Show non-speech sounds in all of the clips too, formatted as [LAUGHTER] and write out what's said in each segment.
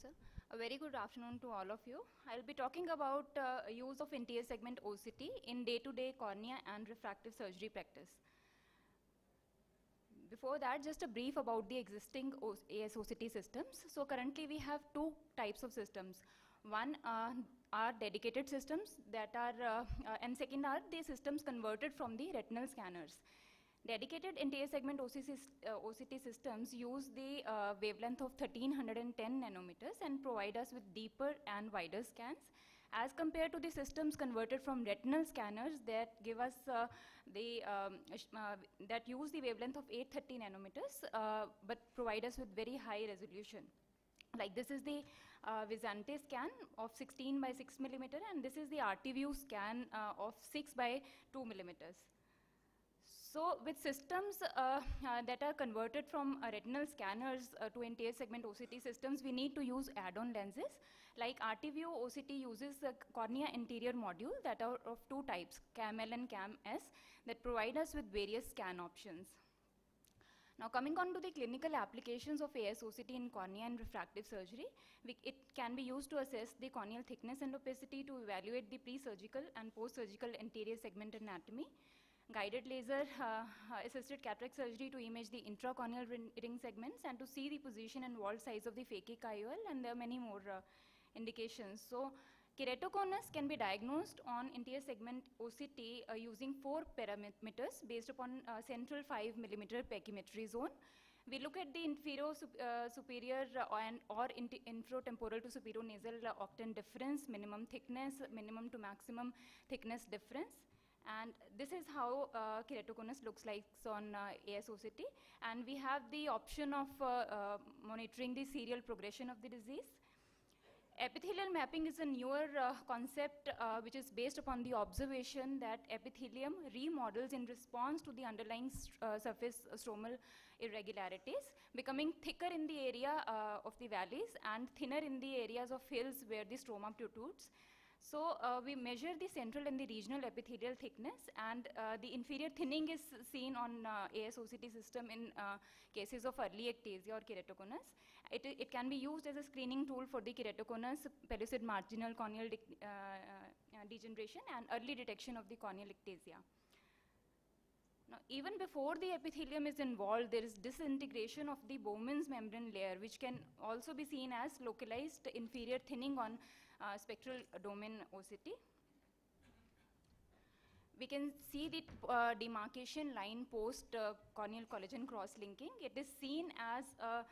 sir. A very good afternoon to all of you. I'll be talking about uh, use of anterior segment OCT in day-to-day cornea and refractive surgery practice. Before that, just a brief about the existing o ASOCT systems. So currently we have two types of systems. One uh, are dedicated systems that are, uh, uh, and second are the systems converted from the retinal scanners. Dedicated anterior segment OCC, uh, OCT systems use the uh, wavelength of 1310 nanometers and provide us with deeper and wider scans as compared to the systems converted from retinal scanners that give us uh, the um, uh, that use the wavelength of 830 nanometers uh, but provide us with very high resolution like this is the uh, Visante scan of 16 by 6 millimeter and this is the RTVue scan uh, of 6 by 2 millimeters. So with systems uh, uh, that are converted from uh, retinal scanners uh, to anterior segment OCT systems, we need to use add-on lenses. Like RTVue OCT uses the cornea anterior module that are of two types, CAM-L and CAM-S, that provide us with various scan options. Now coming on to the clinical applications of ASOCT in cornea and refractive surgery, we, it can be used to assess the corneal thickness and opacity to evaluate the pre-surgical and post-surgical anterior segment anatomy, guided laser [LAUGHS] uh, assisted cataract surgery to image the intracorneal ring segments and to see the position and vault size of the phakic IOL and there are many more uh, indications. So keratoconus can be diagnosed on anterior segment OCT uh, using four parameters based upon uh, central 5 millimeter pachymetry zone. We look at the inferior uh, superior uh, and or infratemporal to superior nasal octant difference, minimum thickness, minimum to maximum thickness difference. And this is how uh, keratoconus looks like on uh, ASOCT. And we have the option of uh, uh, monitoring the serial progression of the disease. Epithelial mapping is a newer uh, concept uh, which is based upon the observation that epithelium remodels in response to the underlying surface stromal irregularities, becoming thicker in the area of the valleys and thinner in the areas of hills where the stroma protrudes. So uh, we measure the central and the regional epithelial thickness and uh, the inferior thinning is seen on uh, ASOCT system in uh, cases of early ectasia or keratoconus. It, it can be used as a screening tool for the keratoconus, pellucid marginal corneal de uh, uh, degeneration and early detection of the corneal ectasia. Now, even before the epithelium is involved, there is disintegration of the Bowman's membrane layer, which can also be seen as localized inferior thinning on uh, spectral domain OCT. We can see the uh, demarcation line post uh, corneal collagen cross-linking. It is seen as a,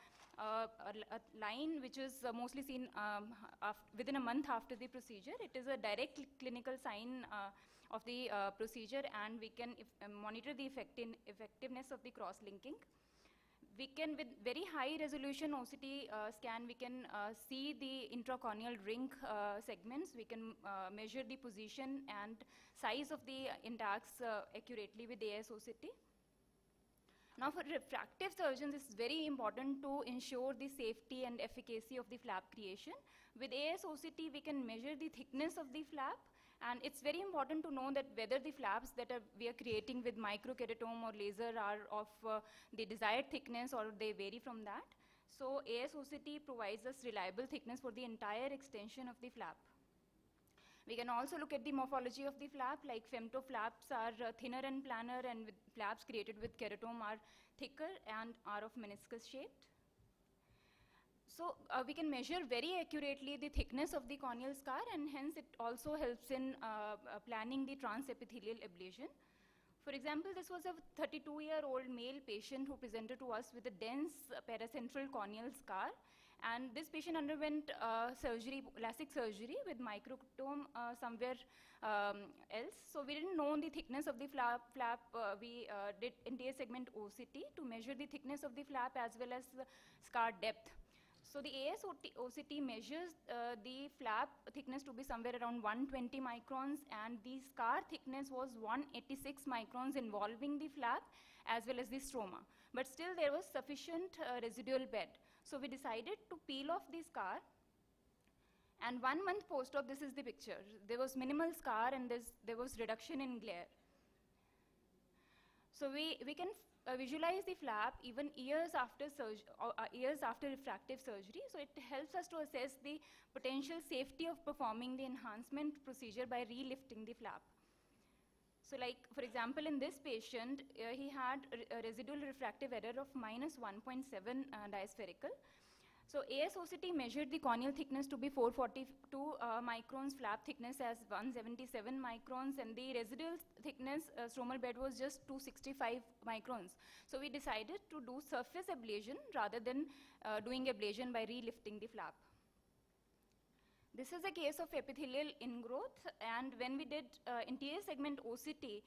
a, a line which is uh, mostly seen um, within a month after the procedure. It is a direct clinical sign uh, of the uh, procedure and we can monitor the effectiveness of the cross-linking we can, with very high resolution OCT uh, scan, we can uh, see the intracorneal ring uh, segments. We can uh, measure the position and size of the intacs uh, accurately with ASOCT. Now for refractive surgeons, it's very important to ensure the safety and efficacy of the flap creation. With ASOCT, we can measure the thickness of the flap, and it's very important to know that whether the flaps that are, we are creating with microkeratome or laser are of uh, the desired thickness or they vary from that. So ASOCT provides us reliable thickness for the entire extension of the flap. We can also look at the morphology of the flap, like femtoflaps are uh, thinner and planar, and flaps created with keratome are thicker and are of meniscus shaped. So uh, we can measure very accurately the thickness of the corneal scar, and hence it also helps in uh, uh planning the transepithelial ablation. For example, this was a 32-year-old male patient who presented to us with a dense paracentral corneal scar. And this patient underwent uh, surgery, LASIK surgery with microtome uh, somewhere um, else. So we didn't know the thickness of the flap. flap. Uh, we uh, did anterior segment OCT to measure the thickness of the flap as well as the scar depth. So the ASOCT measures uh, the flap thickness to be somewhere around 120 microns and the scar thickness was 186 microns involving the flap as well as the stroma. But still there was sufficient uh, residual bed. So we decided to peel off the scar and one month post-op, this is the picture. There was minimal scar and there was reduction in glare. So we, we can uh, visualize the flap even years after, surg- uh, years after refractive surgery. So it helps us to assess the potential safety of performing the enhancement procedure by relifting the flap. So like, for example, in this patient, uh, he had a residual refractive error of minus 1.7 uh, diaspherical. So ASOCT measured the corneal thickness to be 442 uh, microns, flap thickness as 177 microns, and the residual thickness uh, stromal bed was just 265 microns. So we decided to do surface ablation rather than uh, doing ablation by relifting the flap. This is a case of epithelial ingrowth, and when we did uh, anterior segment OCT,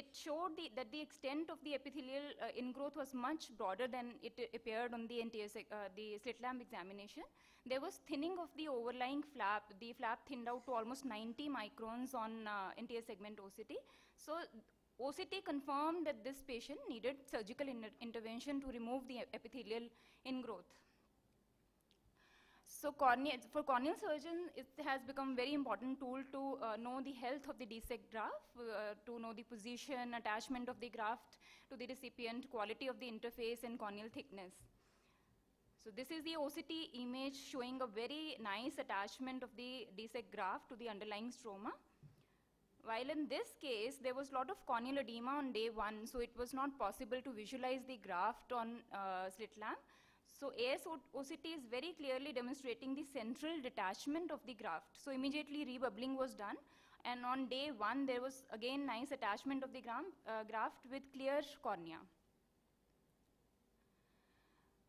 it showed the, that the extent of the epithelial uh, ingrowth was much broader than it appeared on the anterior uh, the slit lamp examination. There was thinning of the overlying flap. The flap thinned out to almost 90 microns on uh, anterior segment OCT. So OCT confirmed that this patient needed surgical intervention to remove the epithelial ingrowth. So cornea, for corneal surgeons, it has become very important tool to uh, know the health of the DSEK graft, uh, to know the position, attachment of the graft to the recipient, quality of the interface, and corneal thickness. So this is the OCT image showing a very nice attachment of the DSEK graft to the underlying stroma. While in this case, there was a lot of corneal edema on day one, so it was not possible to visualize the graft on uh, slit lamp. So ASOCT is very clearly demonstrating the central detachment of the graft. So immediately rebubbling was done. And on day one, there was again nice attachment of the uh, graft with clear cornea.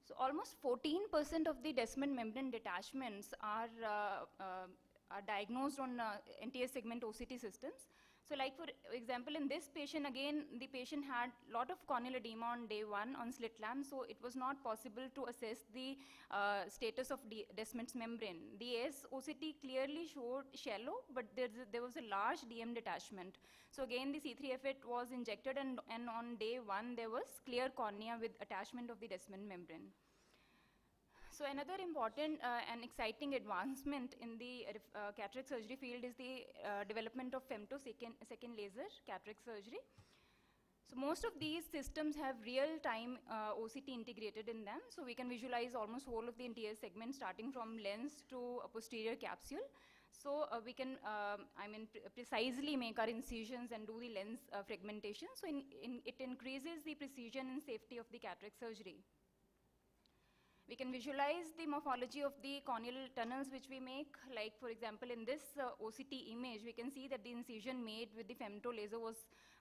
So almost 14% of the Descemet membrane detachments are, uh, uh, are diagnosed on uh, anterior segment OCT systems. So like for example, in this patient, again, the patient had a lot of corneal edema on day one on slit lamp, so it was not possible to assess the uh, status of the Descemet's membrane. The ASOCT clearly showed shallow, but a, there was a large DM detachment. So again, the C3F8 was injected, and, and on day one, there was clear cornea with attachment of the Descemet membrane. So another important uh, and exciting advancement in the uh, cataract surgery field is the uh, development of femto second, laser cataract surgery. So most of these systems have real-time uh, OCT integrated in them, so we can visualize almost whole of the anterior segment starting from lens to a posterior capsule. So uh, we can, um, I mean, pre precisely make our incisions and do the lens uh, fragmentation. So in, in it increases the precision and safety of the cataract surgery. We can visualize the morphology of the corneal tunnels which we make. Like for example, in this uh, OCT image, we can see that the incision made with the femto laser was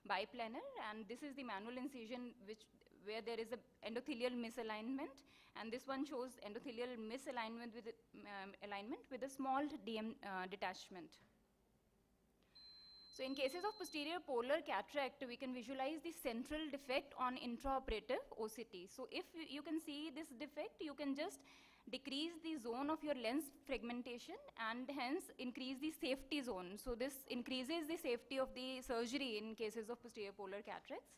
biplanar and this is the manual incision which where there is an endothelial misalignment and this one shows endothelial misalignment with um, alignment with a small DM uh, detachment. So in cases of posterior polar cataract, we can visualize the central defect on intraoperative OCT. So if you can see this defect, you can just decrease the zone of your lens fragmentation and hence increase the safety zone. So this increases the safety of the surgery in cases of posterior polar cataracts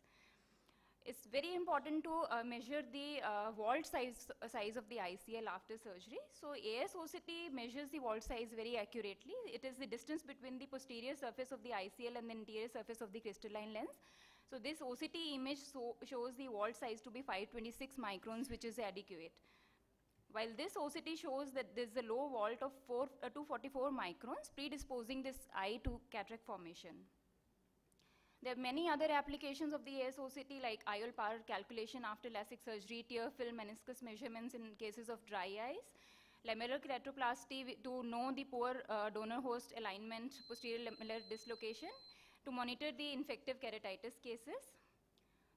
it's very important to uh, measure the uh, vault size, uh, size of the ICL after surgery. So ASOCT measures the vault size very accurately. It is the distance between the posterior surface of the ICL and the anterior surface of the crystalline lens. So this OCT image so shows the vault size to be 526 microns, which is adequate. While this OCT shows that there's a low vault of 4, uh, 244 microns, predisposing this eye to cataract formation. There are many other applications of the ASOCT like IOL power calculation after LASIK surgery, tear film meniscus measurements in cases of dry eyes, lamellar keratoplasty to know the poor uh, donor-host alignment, posterior lamellar dislocation, to monitor the infective keratitis cases.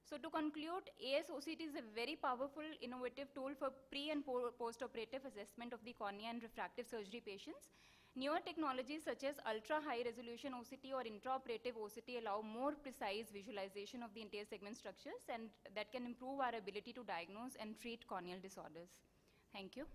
So to conclude, ASOCT is a very powerful, innovative tool for pre and post-operative assessment of the cornea and refractive surgery patients. Newer technologies such as ultra-high resolution OCT or intraoperative OCT allow more precise visualization of the anterior segment structures and that can improve our ability to diagnose and treat corneal disorders. Thank you.